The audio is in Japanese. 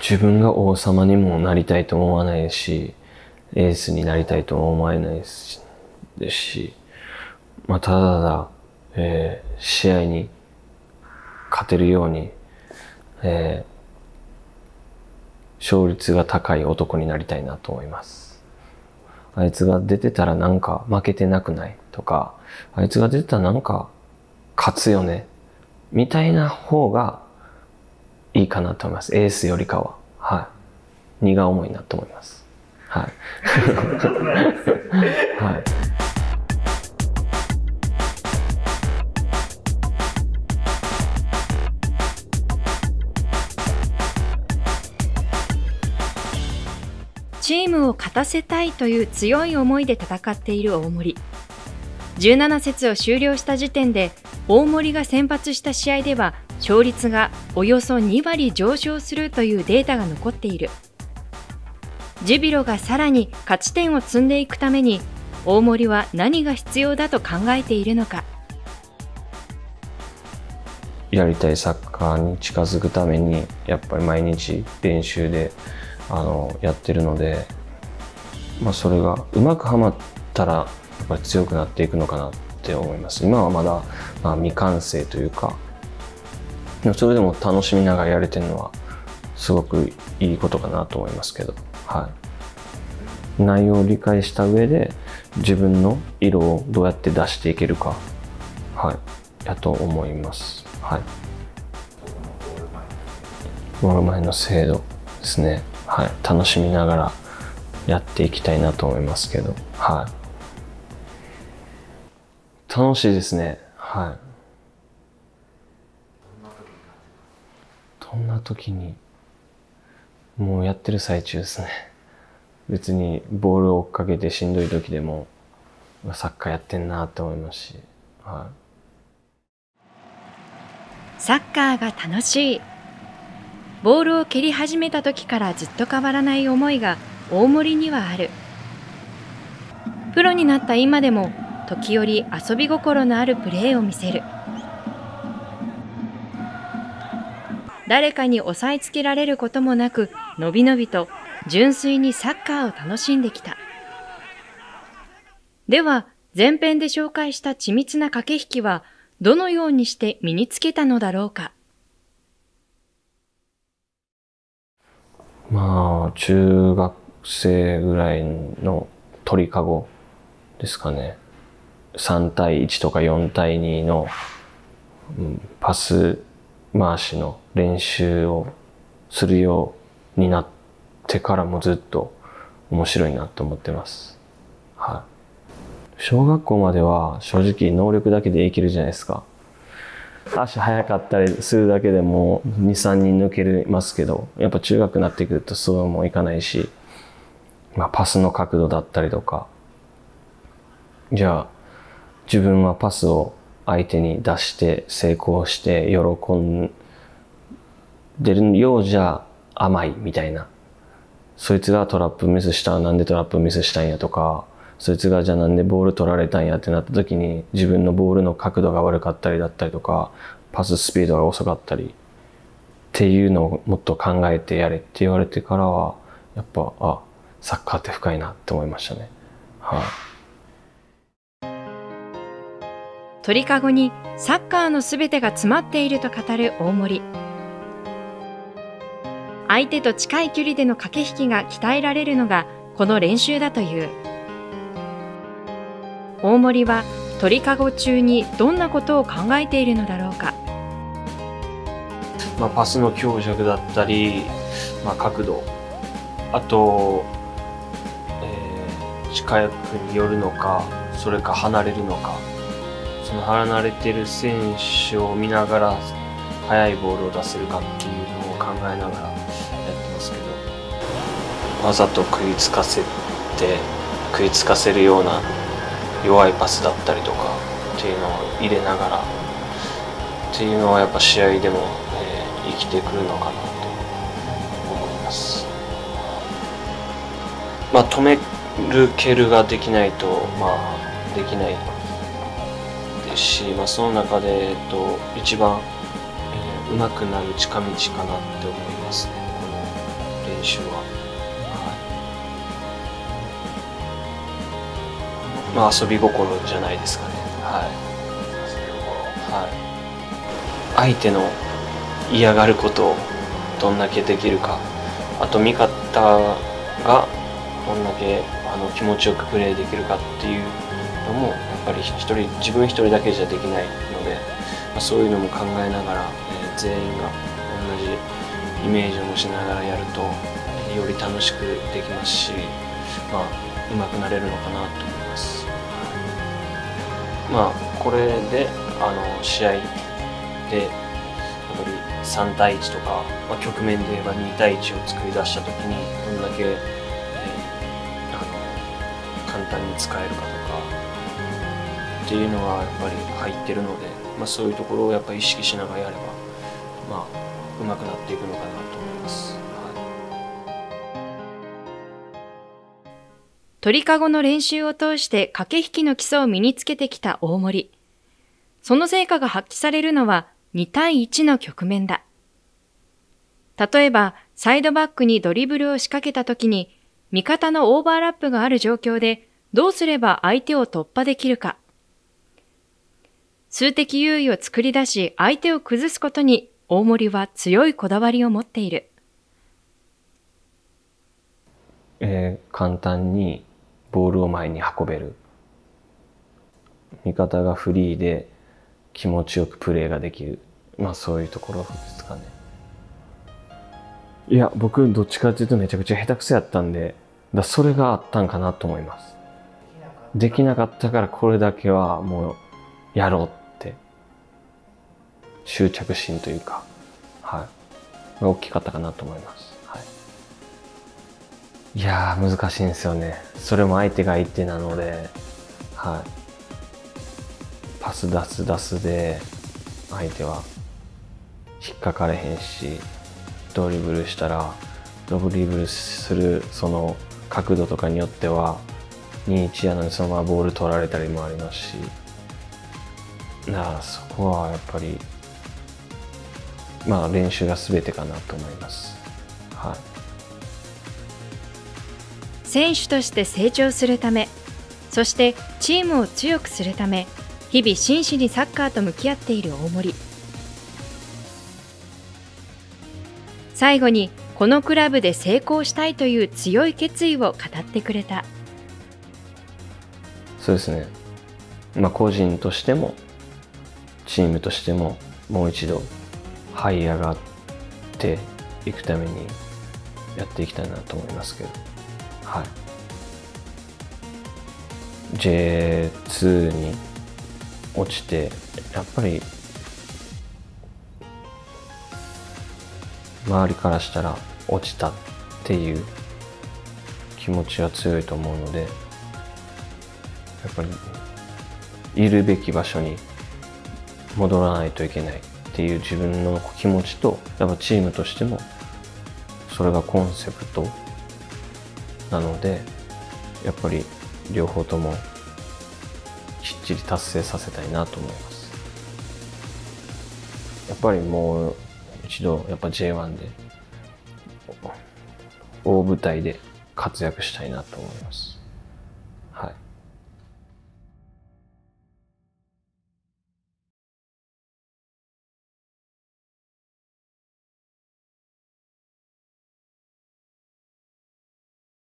自分が王様にもなりたいと思わないし、エースになりたいと思えないですし、まあ、ただただ、えー、試合に勝てるように、えー、勝率が高い男になりたいなと思います。あいつが出てたらなんか負けてなくないとか、あいつが出てたらなんか勝つよねみたいな方がいいかなと思います。エースよりかは。はい。荷が重いなと思います。はい。はい。チームを勝たせたいという強い思いで戦っている大森17節を終了した時点で大森が先発した試合では勝率がおよそ2割上昇するというデータが残っている。ジュビロがさらに勝ち点を積んでいくために大森は何が必要だと考えているのか。やりたいサッカーに近づくためにやっぱり毎日練習であのやってるので、まあ、それがうまくはまったらやっぱり強くなっていくのかなって思います。今はまだ、まあ、未完成というかでもそれでも楽しみながらやれてるのはすごくいいことかなと思いますけど、はい、内容を理解した上で自分の色をどうやって出していけるか、はい、やと思います。はいゴール前の精度ですね。はい、楽しみながらやっていきたいなと思いますけど、はい。楽しいですね。はい。な時に、もうやってる最中ですね。別にボールを追っかけてしんどい時でも、サッカーやってんなって思いますし、はい。サッカーが楽しいボールを蹴り始めた時からずっと変わらない思いが大森にはあるプロになった今でも時折遊び心のあるプレーを見せる誰かに押さえつけられることもなくのびのびと純粋にサッカーを楽しんできたでは前編で紹介した緻密な駆け引きはどのようにして身につけたのだろうかまあ、中学生ぐらいの鳥かごですかね。3対1とか4対2の、パス回しの練習をするようになってからもずっと面白いなと思ってます。はい。小学校までは正直能力だけでいけるじゃないですか。足速かったりするだけでも2、3人抜けますけど、やっぱ中学になってくるとそうもいかないし、まあパスの角度だったりとか、じゃあ自分はパスを相手に出して成功して喜んでるようじゃ甘いみたいな。そいつがトラップミスしたらなんでトラップミスしたんやとか、そいつがじゃあなんでボール取られたんやってなった時に自分のボールの角度が悪かったりだったりとかパススピードが遅かったりっていうのをもっと考えてやれって言われてからはやっぱあサッカーって深いなって思いましたね。はい、鳥かごにサッカーのすべてが詰まっていると語る大森。相手と近い距離での駆け引きが鍛えられるのがこの練習だという。大森は鳥かご中にどんなことを考えているのだろうか、まあ、パスの強弱だったり、まあ、角度。あと、えー、近くに寄るのかそれか離れるのか。その離れてる選手を見ながら速いボールを出せるかっていうのを考えながらやってますけどわざと食いつかせて食いつかせるような弱いパスだったりとかっていうのを入れながらっていうのはやっぱ試合でも、えー、生きてくるのかなと思います。まあ止める蹴るができないとまあできないし、まあ、その中で、えっと、一番、えー、上手くなる近道かなって思いますね。この練習は、はい、まあ遊び心じゃないですかね。はい、はい、相手の嫌がることをどんだけできるか。あと味方がどんだけあの気持ちよくプレーできるかっていうのもぱり一人自分一人だけじゃできないので、まあ、そういうのも考えながら、えー、全員が同じイメージを持ちながらやるとより楽しくできますし、まあ、上手くなれるのかなと思います。まあ、これであの試合でやっぱり3対1とか、まあ、局面で言えば2対1を作り出した時にどんだけ、えー、あの簡単に使えるかとかっていうのはやっぱり入ってるので、まあ、そういうところをやっぱり意識しながらやれば、まあ、上手くなっていくのかなと思います。鳥かごの練習を通して駆け引きの基礎を身につけてきた大森。その成果が発揮されるのは2対1の局面だ。例えば、サイドバックにドリブルを仕掛けた時に、味方のオーバーラップがある状況で、どうすれば相手を突破できるか。数的優位を作り出し、相手を崩すことに大森は強いこだわりを持っている。えー、簡単にボールを前に運べる。味方がフリーで気持ちよくプレーができる。まあそういうところですかね。いや、僕どっちかっていうとめちゃくちゃ下手くそやったんで、だそれがあったんかなと思います。できなかったからこれだけはもうやろうって執着心というか、はい、大きかったかなと思います。はい、いやー、難しいんですよね。それも相手が相手なので、はい。パス出す出すで、相手は引っかかれへんし、ドリブルしたら、ドリブルするその角度とかによっては、2-1やのにそのままボール取られたりもありますし、だからそこはやっぱりまあ練習が全てかなと思います。はい、選手として成長するためそしてチームを強くするため日々真摯にサッカーと向き合っている大森。最後にこのクラブで成功したいという強い決意を語ってくれた。そうですね。まあ個人としてもチームとしてももう一度這い上がっていくためにやっていきたいなと思いますけど、はい、J2 に落ちてやっぱり周りからしたら落ちたっていう気持ちは強いと思うのでやっぱりいるべき場所に戻らないといけない。っていう自分の気持ちとやっぱチームとしてもそれがコンセプトなのでやっぱり両方ともきっちり達成させたいなと思います。やっぱりもう一度やっぱ J1 で大舞台で活躍したいなと思います。